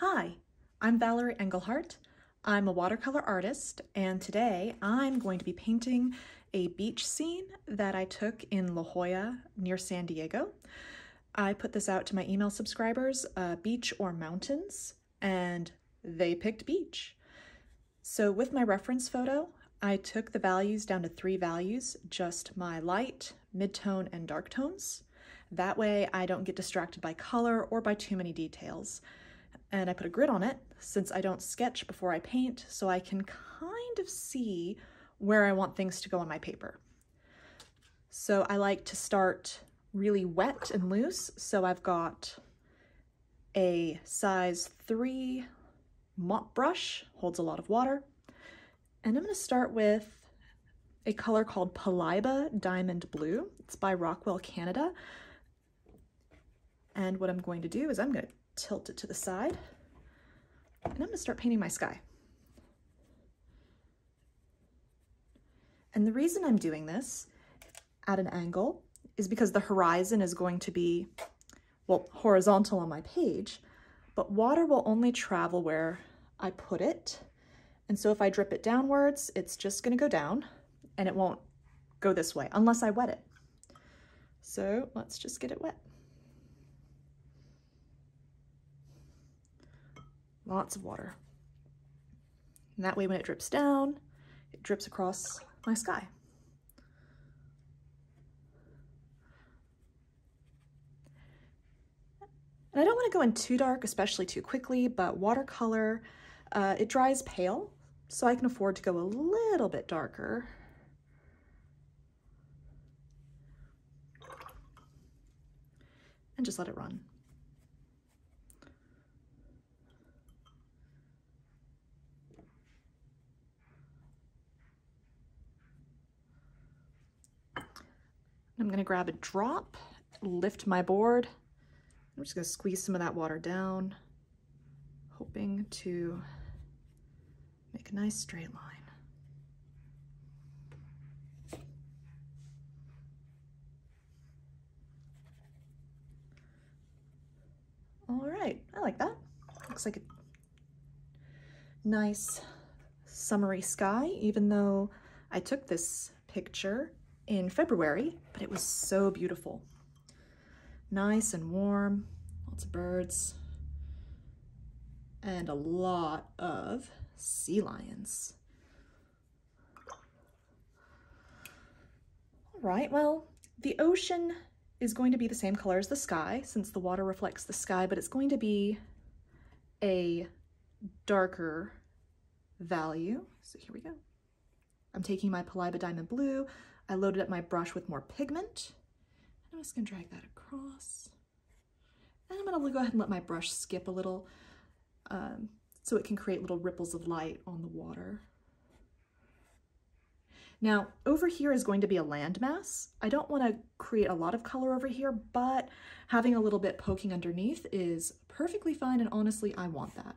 Hi, I'm Valerie Englehart. I'm a watercolor artist and today I'm going to be painting a beach scene that I took in La Jolla near San Diego. I put this out to my email subscribers, uh, beach or mountains, and they picked beach. So with my reference photo, I took the values down to three values, just my light, midtone, and dark tones. That way I don't get distracted by color or by too many details. And I put a grid on it since I don't sketch before I paint, so I can kind of see where I want things to go on my paper. So I like to start really wet and loose. So I've got a size three mop brush, holds a lot of water. And I'm gonna start with a color called Palaiba Diamond Blue. It's by Rockwell Canada. And what I'm going to do is I'm gonna tilt it to the side and I'm gonna start painting my sky. And the reason I'm doing this at an angle is because the horizon is going to be, well, horizontal on my page, but water will only travel where I put it. And so if I drip it downwards, it's just gonna go down and it won't go this way unless I wet it. So let's just get it wet. Lots of water. And that way when it drips down, it drips across my sky. And I don't want to go in too dark, especially too quickly, but watercolor, uh, it dries pale, so I can afford to go a little bit darker. And just let it run. I'm gonna grab a drop, lift my board. I'm just gonna squeeze some of that water down, hoping to make a nice straight line. All right, I like that. Looks like a nice summery sky, even though I took this picture in February, but it was so beautiful. Nice and warm, lots of birds, and a lot of sea lions. All right, well, the ocean is going to be the same color as the sky since the water reflects the sky, but it's going to be a darker value. So here we go. I'm taking my Palaiba Diamond Blue, I loaded up my brush with more pigment. I'm just gonna drag that across. And I'm gonna go ahead and let my brush skip a little um, so it can create little ripples of light on the water. Now, over here is going to be a landmass. I don't want to create a lot of color over here, but having a little bit poking underneath is perfectly fine, and honestly, I want that.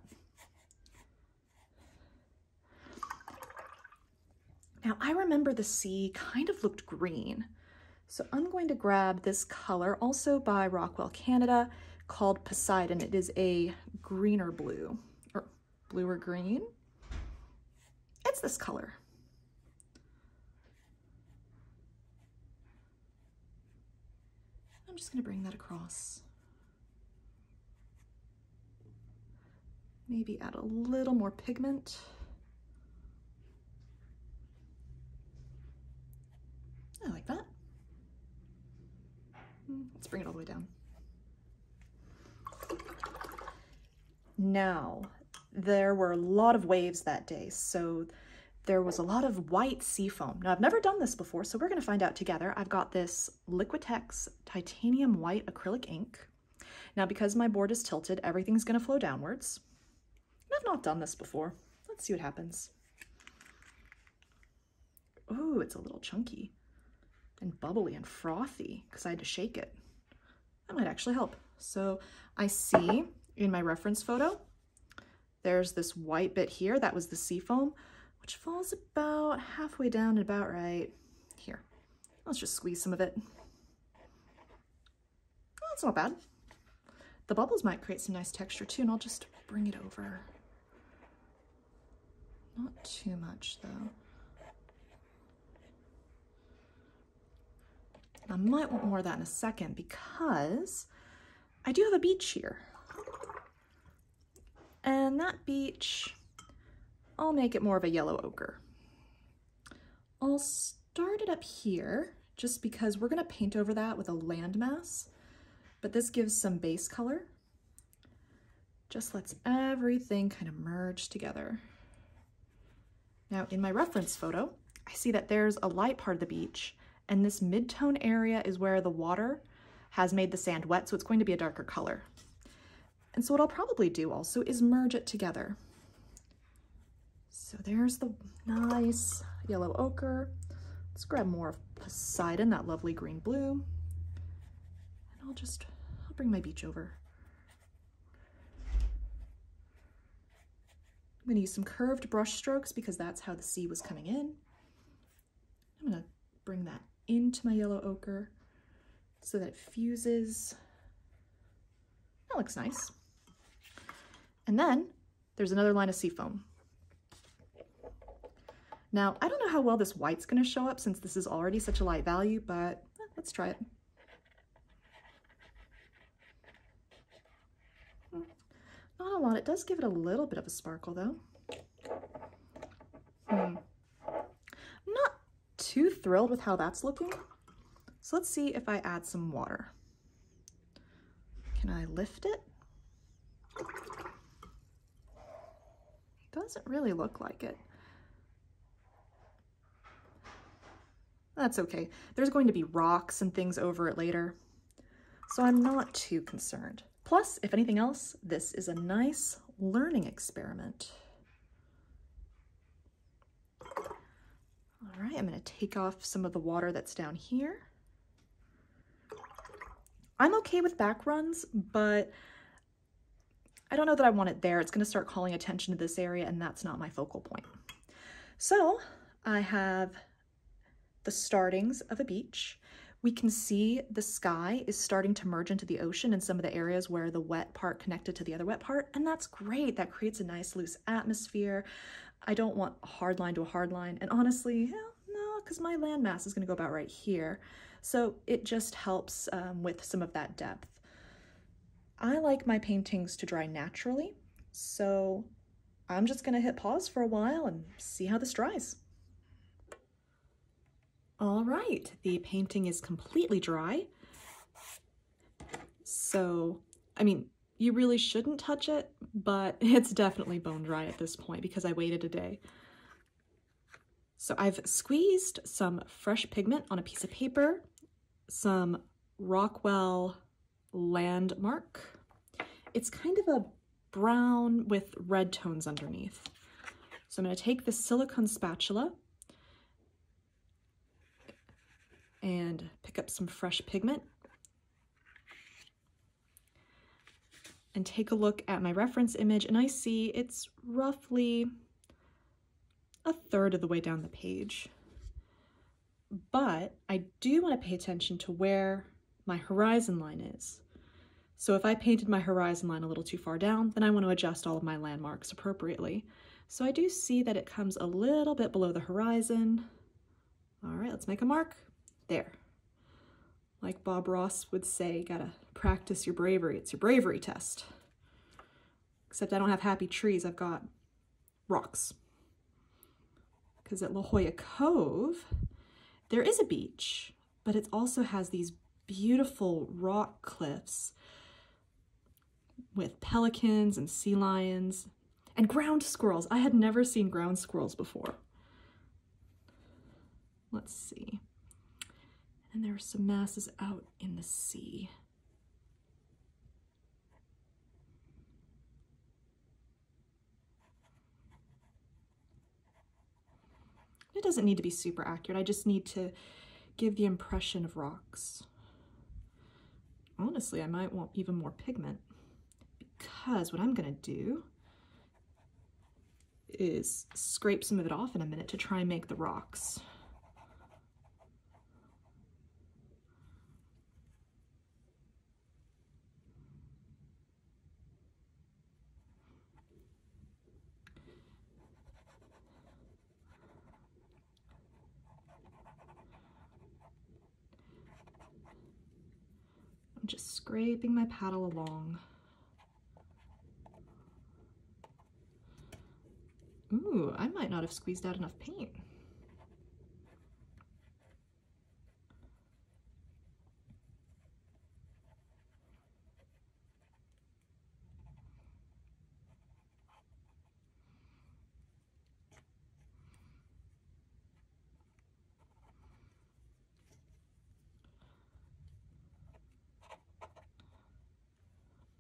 Now I remember the sea kind of looked green. So I'm going to grab this color, also by Rockwell Canada, called Poseidon. It is a greener blue, or blue or green. It's this color. I'm just gonna bring that across. Maybe add a little more pigment. I like that. Let's bring it all the way down. Now, there were a lot of waves that day, so there was a lot of white sea foam. Now, I've never done this before, so we're gonna find out together. I've got this Liquitex titanium white acrylic ink. Now, because my board is tilted, everything's gonna flow downwards. I've not done this before. Let's see what happens. Oh, it's a little chunky and bubbly and frothy because I had to shake it. That might actually help. So I see in my reference photo, there's this white bit here. That was the sea foam, which falls about halfway down and about right here. Let's just squeeze some of it. That's not bad. The bubbles might create some nice texture too, and I'll just bring it over. Not too much though. I might want more of that in a second because I do have a beach here. And that beach, I'll make it more of a yellow ochre. I'll start it up here just because we're gonna paint over that with a landmass, but this gives some base color. Just lets everything kind of merge together. Now in my reference photo, I see that there's a light part of the beach and this mid-tone area is where the water has made the sand wet, so it's going to be a darker color. And so what I'll probably do also is merge it together. So there's the nice yellow ochre. Let's grab more of Poseidon, that lovely green blue. And I'll just, I'll bring my beach over. I'm gonna use some curved brush strokes because that's how the sea was coming in. I'm gonna bring that into my yellow ochre so that it fuses. That looks nice. And then there's another line of seafoam. Now, I don't know how well this white's gonna show up since this is already such a light value, but eh, let's try it. Not a lot. It does give it a little bit of a sparkle though. Too thrilled with how that's looking. So let's see if I add some water. Can I lift it? Doesn't really look like it. That's okay. There's going to be rocks and things over it later, so I'm not too concerned. Plus, if anything else, this is a nice learning experiment. All right, I'm gonna take off some of the water that's down here. I'm okay with back runs, but I don't know that I want it there. It's gonna start calling attention to this area and that's not my focal point. So I have the startings of a beach. We can see the sky is starting to merge into the ocean in some of the areas where the wet part connected to the other wet part, and that's great. That creates a nice loose atmosphere. I don't want a hard line to a hard line. And honestly, yeah, no, because my landmass is going to go about right here. So it just helps um, with some of that depth. I like my paintings to dry naturally, so I'm just going to hit pause for a while and see how this dries. All right, the painting is completely dry. So, I mean, you really shouldn't touch it, but it's definitely bone dry at this point because I waited a day. So I've squeezed some fresh pigment on a piece of paper, some Rockwell Landmark. It's kind of a brown with red tones underneath. So I'm going to take this silicone spatula and pick up some fresh pigment and take a look at my reference image and I see it's roughly a third of the way down the page. But I do want to pay attention to where my horizon line is. So if I painted my horizon line a little too far down, then I want to adjust all of my landmarks appropriately. So I do see that it comes a little bit below the horizon. All right, let's make a mark. There. Like Bob Ross would say, gotta practice your bravery. It's your bravery test. Except I don't have happy trees, I've got rocks. Because at La Jolla Cove, there is a beach, but it also has these beautiful rock cliffs with pelicans and sea lions and ground squirrels. I had never seen ground squirrels before. Let's see. And there are some masses out in the sea. It doesn't need to be super accurate. I just need to give the impression of rocks. Honestly, I might want even more pigment because what I'm gonna do is scrape some of it off in a minute to try and make the rocks. Just scraping my paddle along. Ooh, I might not have squeezed out enough paint.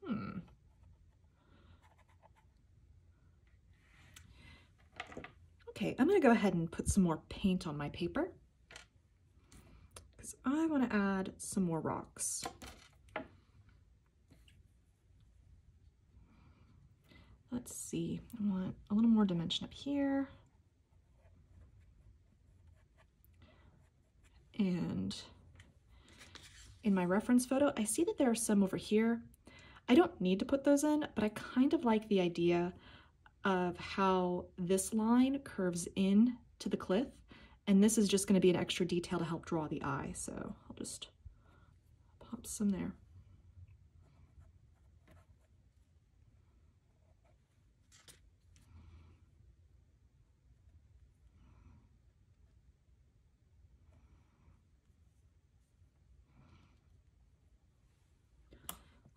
Hmm. Okay, I'm gonna go ahead and put some more paint on my paper because I wanna add some more rocks. Let's see, I want a little more dimension up here. And in my reference photo, I see that there are some over here. I don't need to put those in, but I kind of like the idea of how this line curves in to the cliff. And this is just gonna be an extra detail to help draw the eye. So I'll just pop some there.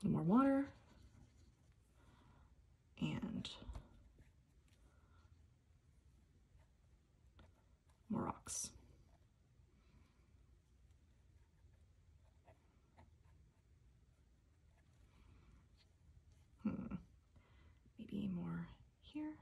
More water and more. Hmm. Maybe more here.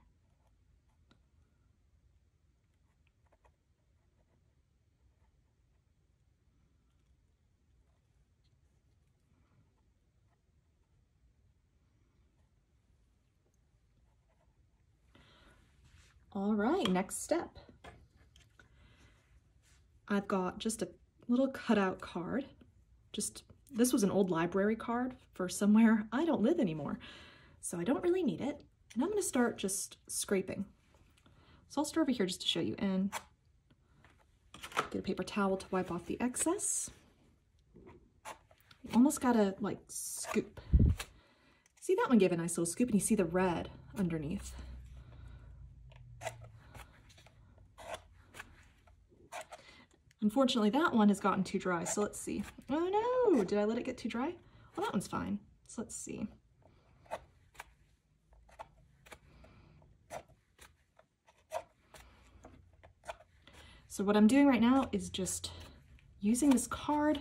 All right, next step. I've got just a little cutout card. Just, this was an old library card for somewhere I don't live anymore. So I don't really need it. And I'm gonna start just scraping. So I'll start over here just to show you and get a paper towel to wipe off the excess. You almost gotta like scoop. See that one gave a nice little scoop and you see the red underneath. Unfortunately, that one has gotten too dry, so let's see. Oh no, did I let it get too dry? Well, that one's fine. So let's see. So what I'm doing right now is just using this card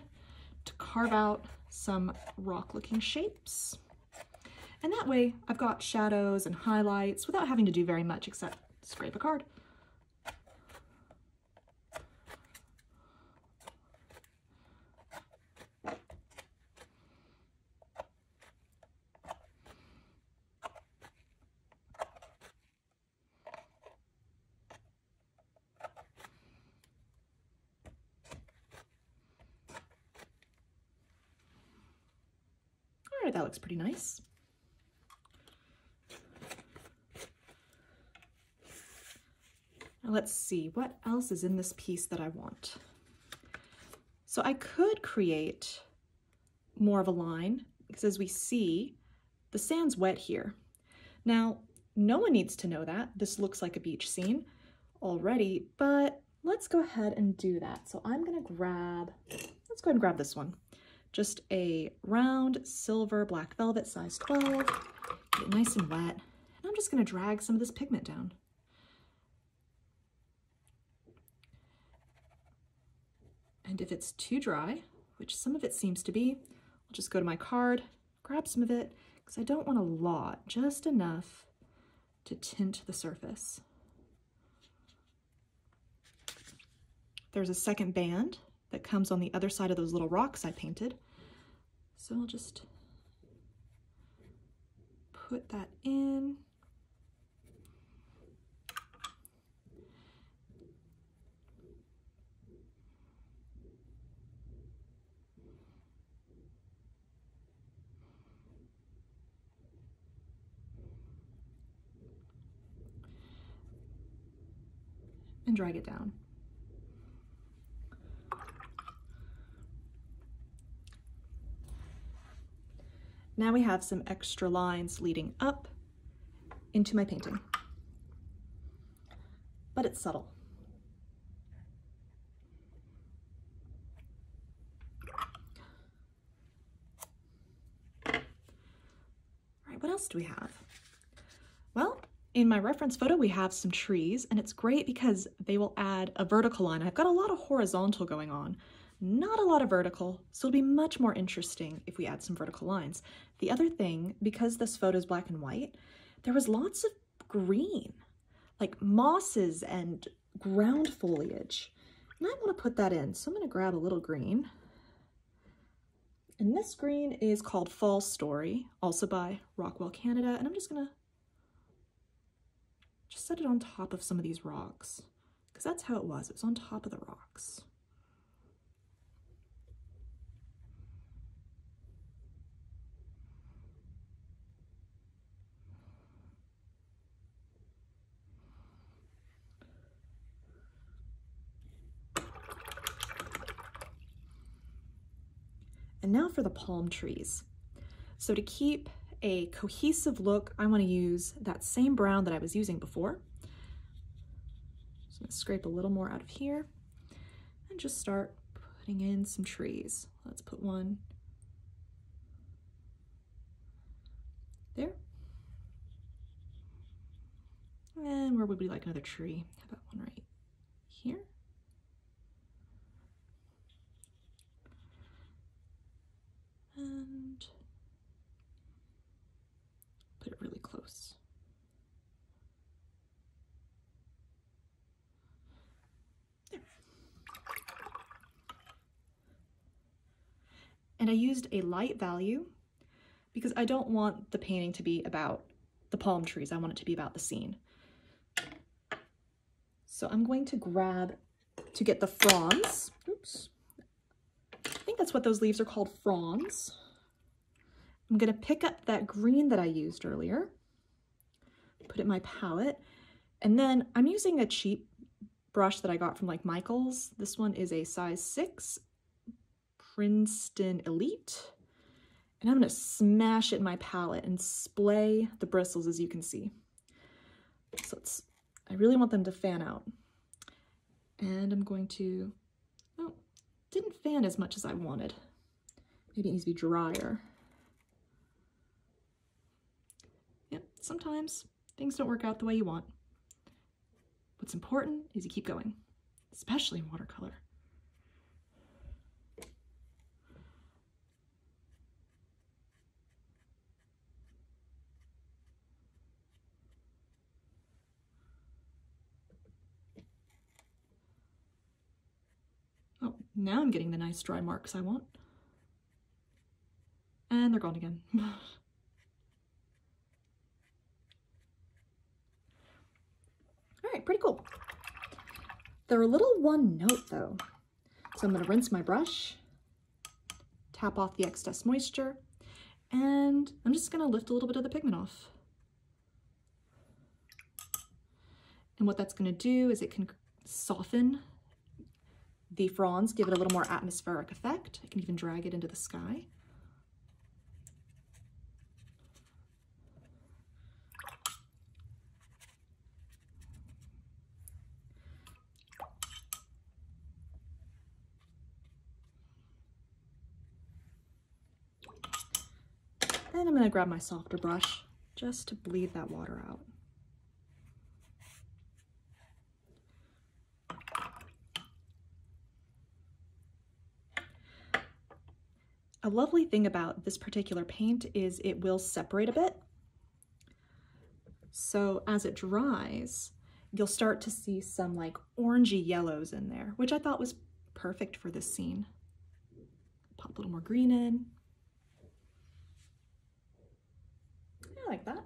to carve out some rock looking shapes. And that way I've got shadows and highlights without having to do very much except scrape a card. That looks pretty nice. Now let's see, what else is in this piece that I want? So I could create more of a line because as we see, the sand's wet here. Now, no one needs to know that. This looks like a beach scene already, but let's go ahead and do that. So I'm gonna grab, let's go ahead and grab this one. Just a round silver black velvet size 12, get nice and wet. And I'm just gonna drag some of this pigment down. And if it's too dry, which some of it seems to be, I'll just go to my card, grab some of it, because I don't want a lot, just enough to tint the surface. There's a second band that comes on the other side of those little rocks I painted. So I'll just put that in. and drag it down. Now we have some extra lines leading up into my painting. But it's subtle. All right, what else do we have? Well, in my reference photo, we have some trees, and it's great because they will add a vertical line. I've got a lot of horizontal going on, not a lot of vertical, so it'll be much more interesting if we add some vertical lines. The other thing, because this photo is black and white, there was lots of green, like mosses and ground foliage. And I want to put that in, so I'm going to grab a little green. And this green is called Fall Story, also by Rockwell Canada, and I'm just going to just set it on top of some of these rocks because that's how it was. It was on top of the rocks. And now for the palm trees. So to keep a cohesive look, I want to use that same brown that I was using before. So I'm to scrape a little more out of here and just start putting in some trees. Let's put one there. And where would we like another tree? How about one right here? And put it really close. There. And I used a light value because I don't want the painting to be about the palm trees. I want it to be about the scene. So I'm going to grab, to get the fronds, oops, that's what those leaves are called, fronds. I'm to pick up that green that I used earlier, put it in my palette, and then I'm using a cheap brush that I got from like Michael's. This one is a size 6 Princeton Elite. And I'm to smash it in my palette and splay the bristles as you can see. So it's, I really want them to fan out. And I'm going to, didn't fan as much as I wanted. Maybe it needs to be drier. Yeah, sometimes things don't work out the way you want. What's important is you keep going, especially in watercolor. Oh, now I'm getting the nice dry marks I want. And they're gone again. All right, pretty cool. They're a little one note though. So I'm gonna rinse my brush, tap off the excess moisture, and I'm just gonna lift a little bit of the pigment off. And what that's gonna do is it can soften the fronds, give it a little more atmospheric effect. I can even drag it into the sky. Then I'm going to grab my softer brush just to bleed that water out. A lovely thing about this particular paint is it will separate a bit. So as it dries, you'll start to see some like orangey yellows in there, which I thought was perfect for this scene. Pop a little more green in. I like that.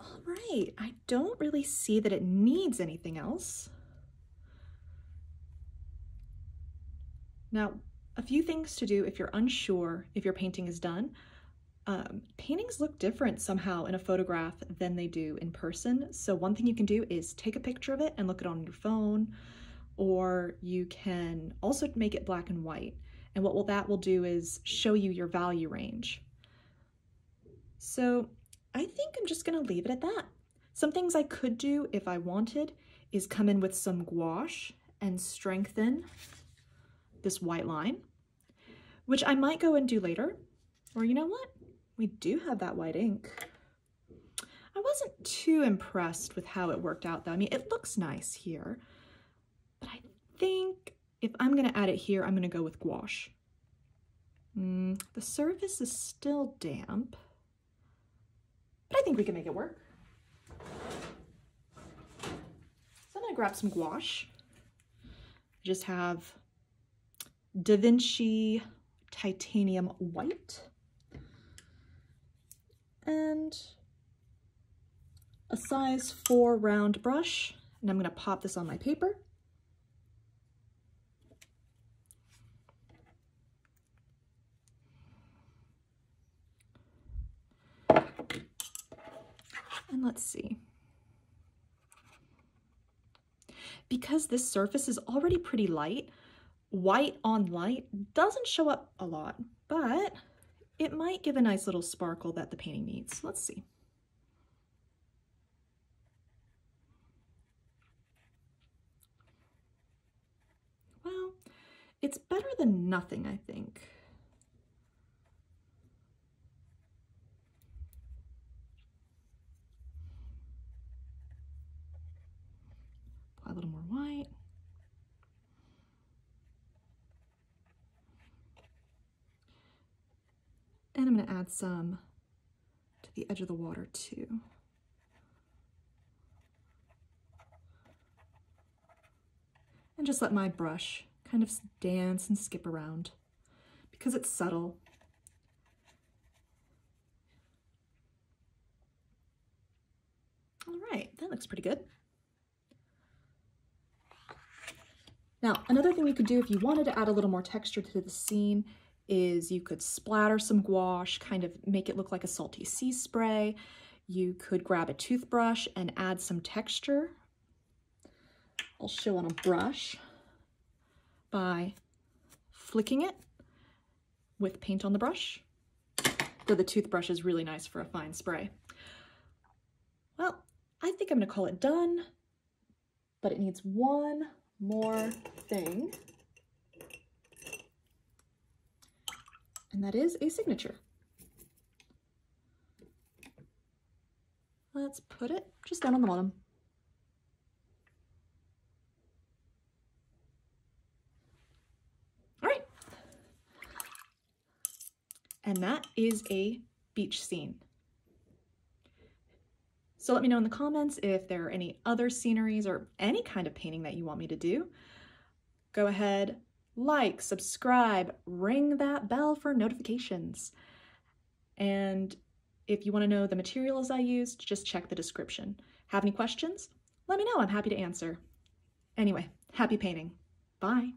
All right, I don't really see that it needs anything else. Now, a few things to do if you're unsure if your painting is done. Um, paintings look different somehow in a photograph than they do in person. So one thing you can do is take a picture of it and look it on your phone, or you can also make it black and white And what will that will do is show you your value range. So I think I'm just gonna leave it at that. Some things I could do if I wanted is come in with some gouache and strengthen this white line, which I might go and do later. Or you know what? We do have that white ink. I wasn't too impressed with how it worked out though. I mean, it looks nice here, but I think if I'm gonna add it here, I'm gonna go with gouache. Mm, the surface is still damp, but I think we can make it work. So I'm gonna grab some gouache. I just have Da Vinci Titanium White and a size 4 round brush, and I'm going to pop this on my paper. And let's see. Because this surface is already pretty light, white on light doesn't show up a lot, but it might give a nice little sparkle that the painting needs. Let's see. Well, it's better than nothing, I think. Apply a little more white. And I'm going to add some to the edge of the water too. And just let my brush kind of dance and skip around because it's subtle. All right, that looks pretty good. Now, another thing you could do if you wanted to add a little more texture to the scene is you could splatter some gouache, kind of make it look like a salty sea spray. You could grab a toothbrush and add some texture. I'll show on a brush by flicking it with paint on the brush. Though the toothbrush is really nice for a fine spray. Well, I think I'm gonna call it done, but it needs one more thing. And that is a signature. Let's put it just down on the bottom. All right. And that is a beach scene. So let me know in the comments if there are any other sceneries or any kind of painting that you want me to do. Go ahead, like, subscribe, ring that bell for notifications. And if you want to know the materials I used, just check the description. Have any questions? Let me know, I'm happy to answer. Anyway, happy painting. Bye.